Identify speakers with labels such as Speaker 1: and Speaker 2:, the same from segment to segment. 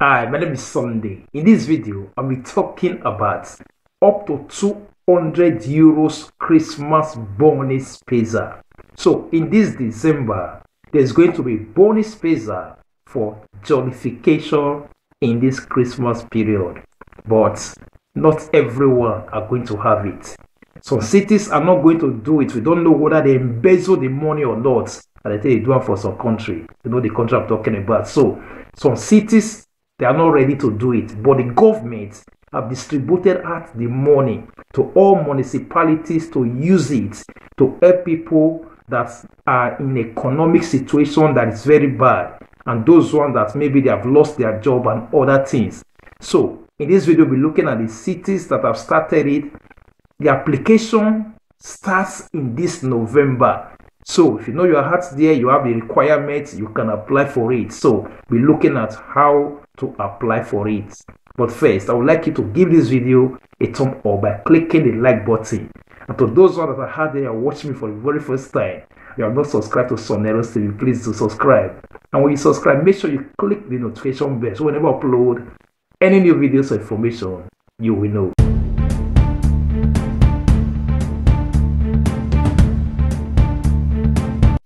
Speaker 1: Hi, my name is Sunday. In this video, I'll be talking about up to 200 euros Christmas bonus spesa. So, in this December, there's going to be bonus spesa for jollification in this Christmas period. But not everyone are going to have it. Some cities are not going to do it. We don't know whether they embezzle the money or not. And I think they do it for some country. You know the country I'm talking about. So some cities they are not ready to do it, but the government have distributed out the money to all municipalities to use it to help people that are in economic situation that is very bad and those ones that maybe they have lost their job and other things. So in this video, we'll be looking at the cities that have started it. The application starts in this November. So if you know your heart there, you have the requirements, you can apply for it. So we're looking at how to apply for it. But first, I would like you to give this video a thumb up by clicking the like button. And to those ones that are out there watching me for the very first time, you are not subscribed to Sunero's TV, please do subscribe. And when you subscribe, make sure you click the notification bell so whenever I upload any new videos or information, you will know.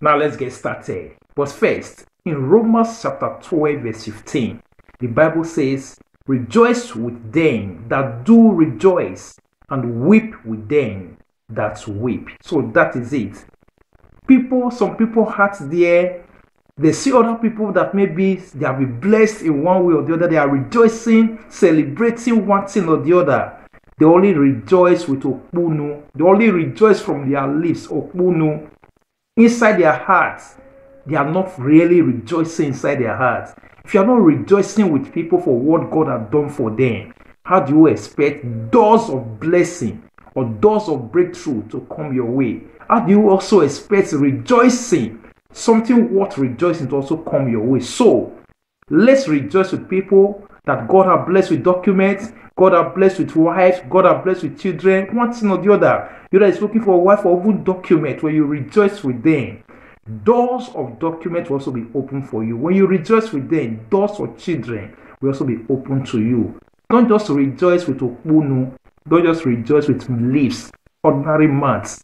Speaker 1: Now let's get started. But first, in Romans chapter 12, verse 15, the Bible says, Rejoice with them that do rejoice, and weep with them that weep. So that is it. People, some people heart there, they see other people that maybe they have been blessed in one way or the other. They are rejoicing, celebrating one thing or the other. They only rejoice with Okpunu. They only rejoice from their lips, Okpunu. Inside their hearts, they are not really rejoicing inside their hearts. If you are not rejoicing with people for what God has done for them, how do you expect doors of blessing or doors of breakthrough to come your way? How do you also expect rejoicing, something worth rejoicing to also come your way? So, let's rejoice with people that God has blessed with documents, God has blessed with wives, God has blessed with children, one thing or the other. You is looking for a wife or even document where you rejoice with them. Doors of documents will also be open for you. When you rejoice with them, doors for children will also be open to you. Don't just rejoice with okunu. Don't just rejoice with leaves, ordinary mats.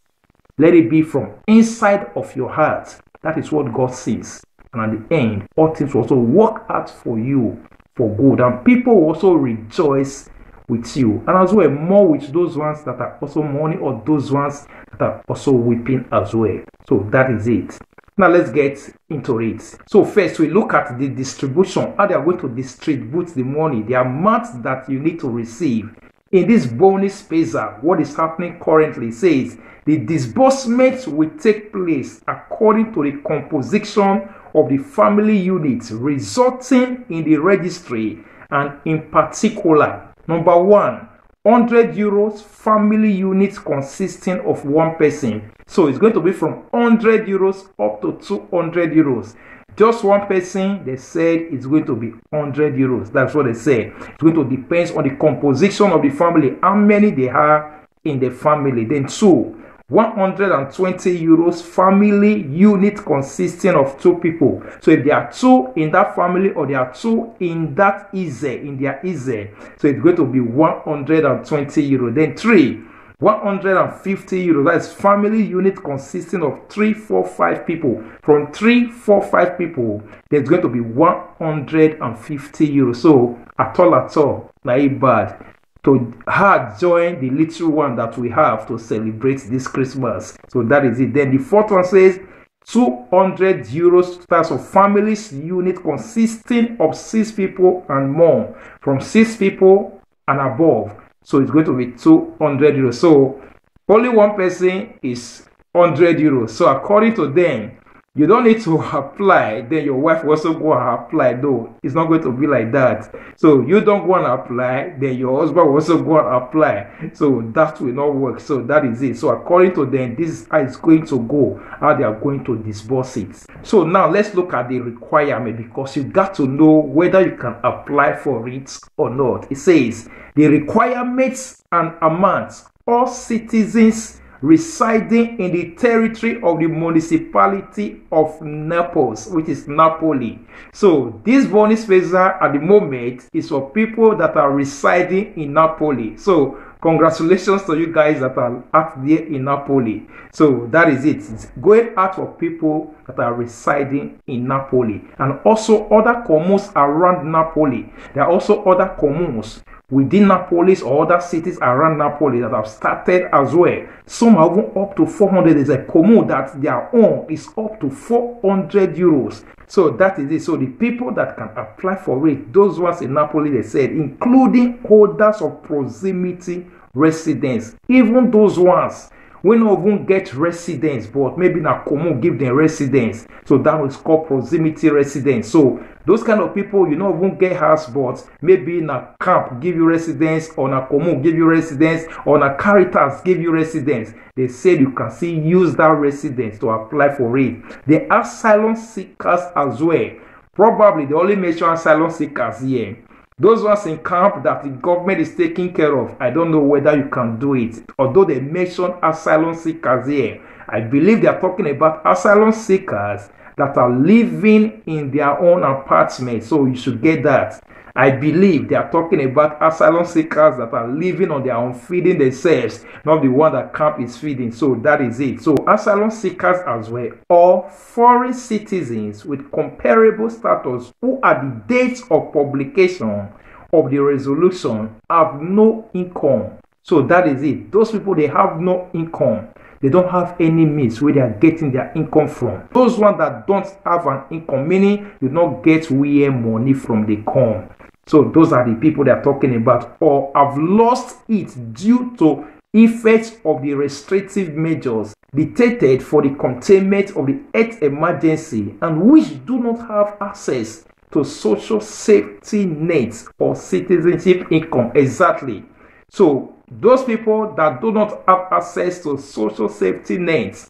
Speaker 1: Let it be from inside of your heart. That is what God sees. And at the end, all things will also work out for you for good. And people will also rejoice with you. And as well, more with those ones that are also mourning or those ones that are also weeping as well. So that is it. Now let's get into it. So first we look at the distribution, how they are going to distribute the money, the amount that you need to receive. In this bonus spesa, what is happening currently says the disbursement will take place according to the composition of the family units resulting in the registry and in particular, number one, 100 euros family units consisting of one person. So it's going to be from 100 euros up to 200 euros. Just one person, they said it's going to be 100 euros. That's what they say. It's going to depend on the composition of the family, how many they are in the family. Then two, 120 euros family unit consisting of two people. So if there are two in that family or there are two in that Ize, in their Ize, so it's going to be 120 euros. Then three, 150 euros. That's family unit consisting of three, four, five people. From three, four, five people, there's going to be 150 euros. So at all, at all, not bad to her join the little one that we have to celebrate this Christmas. So that is it. Then the fourth one says 200 euros class of families unit consisting of six people and more, from six people and above. So it's going to be 200 euros. So only one person is 100 euros. So according to them, you don't need to apply then your wife also go and apply. Though it's not going to be like that. So you don't go and apply then your husband also go and apply. So that will not work. So that is it. So according to them this is how it's going to go how they are going to disburse it. So now let's look at the requirement because you got to know whether you can apply for it or not. It says the requirements and amounts all citizens residing in the territory of the municipality of Naples, which is Napoli. So this bonus spesa at the moment is for people that are residing in Napoli. So congratulations to you guys that are out there in Napoli. So that is it. It's going out for people that are residing in Napoli and also other communes around Napoli. There are also other communes within Napoli or other cities around Napoli that have started as well. Some are even up to 400. There's a commune that their own is up to 400 euros. So that is it. So the people that can apply for it, those ones in Napoli, they said, including holders of proximity residence, even those ones we no even get residence but maybe na commune give them residence. So that is called proximity residence. So those kind of people you no even get house but maybe na camp give you residence or na commune give you residence or na caritas give you residence. They said you can still use that residence to apply for it. The asylum seekers as well. Probably they only mention asylum seekers here those ones in camp that the government is taking care of, I don't know whether you can do it. Although they mention asylum seekers here, I believe they are talking about asylum seekers that are living in their own apartment. So you should get that. I believe they are talking about asylum seekers that are living on their own, feeding themselves, not the one that camp is feeding. So that is it. So asylum seekers as well, or foreign citizens with comparable status who at the date of publication of the resolution have no income. So that is it. Those people they have no income. They don't have any means where they are getting their income from. Those ones that don't have an income, meaning you don't get where money from they come. So those are the people they are talking about. Or have lost it due to effects of the restrictive measures dictated for the containment of the health emergency and which do not have access to social safety nets or citizenship income. Exactly. So those people that do not have access to social safety nets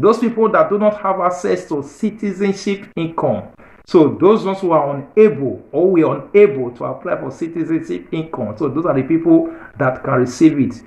Speaker 1: those people that do not have access to citizenship income so those ones who are unable or we are unable to apply for citizenship income, so those are the people that can receive it.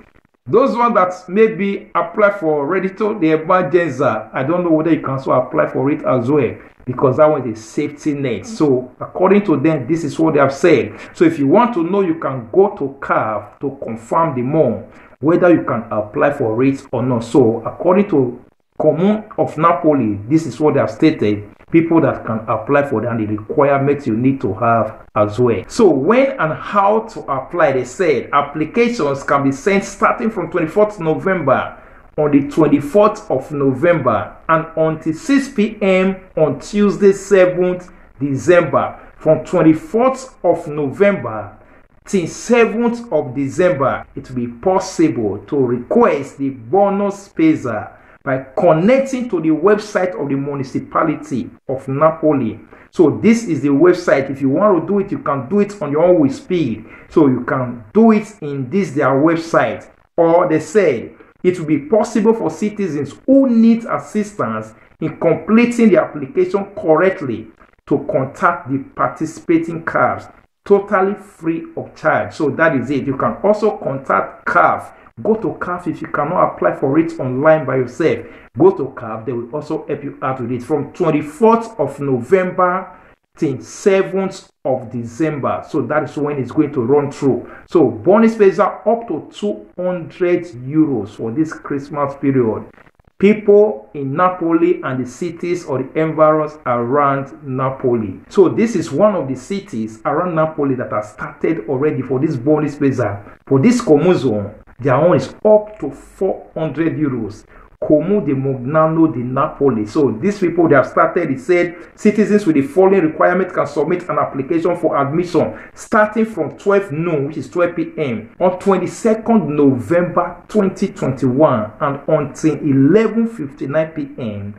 Speaker 1: Those ones that maybe apply for ready to the emergency, I don't know whether you can also apply for it as well because that one is a safety net. Mm. So according to them, this is what they have said. So if you want to know, you can go to CAF to confirm the more whether you can apply for it or not. So according to Commune of Napoli, this is what they have stated people that can apply for them, the requirements you need to have as well. So when and how to apply, they said applications can be sent starting from 24th November on the 24th of November and until 6 p.m. on Tuesday 7th December from 24th of November till 7th of December it will be possible to request the bonus spesa by connecting to the website of the municipality of Napoli. So this is the website. If you want to do it, you can do it on your own with speed. So you can do it in this their website. Or they say it will be possible for citizens who need assistance in completing the application correctly to contact the participating CAFs totally free of charge. So that is it. You can also contact CAF Go to CAF if you cannot apply for it online by yourself. Go to CAF, they will also help you out with it from 24th of November till 7th of December. So that is when it's going to run through. So bonus pays are up to 200 euros for this Christmas period. People in Napoli and the cities or the environs around Napoli. So this is one of the cities around Napoli that has started already for this bonus bazaar. For this Commune their own is up to 400 euros. Como de Mognano de Napoli. So these people they have started, it said citizens with the following requirement can submit an application for admission starting from 12 noon, which is 12 p.m. on 22nd November 2021 and until 11:59 p.m.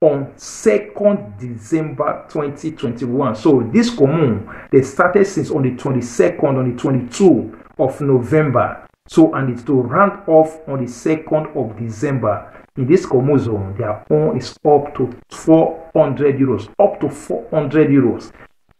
Speaker 1: on 2nd December 2021. So this commune they started since on the 22nd, on the 22 of November so, and it's to round off on the 2nd of December. In this chromosome, their own is up to 400 euros, up to 400 euros.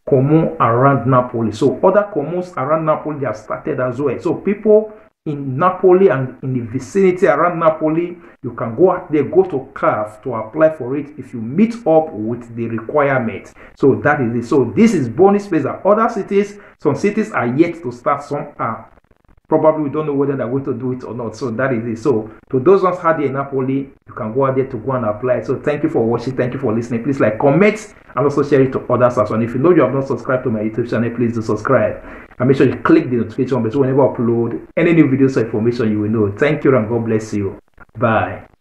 Speaker 1: Common around Napoli. So, other communes around Napoli they have started as well. So, people in Napoli and in the vicinity around Napoli, you can go out there, go to CAF to apply for it if you meet up with the requirement. So that is it. So this is bonus spesa. Other cities, some cities are yet to start, some are probably we don't know whether they're going to do it or not. So that is it. So to those ones had in Napoli, you can go out there to go and apply. So thank you for watching. Thank you for listening. Please like, comment, and also share it to others as well. If you know you have not subscribed to my YouTube channel, please do subscribe. And make sure you click the notification bell so whenever I upload any new videos or information, you will know. Thank you and God bless you. Bye.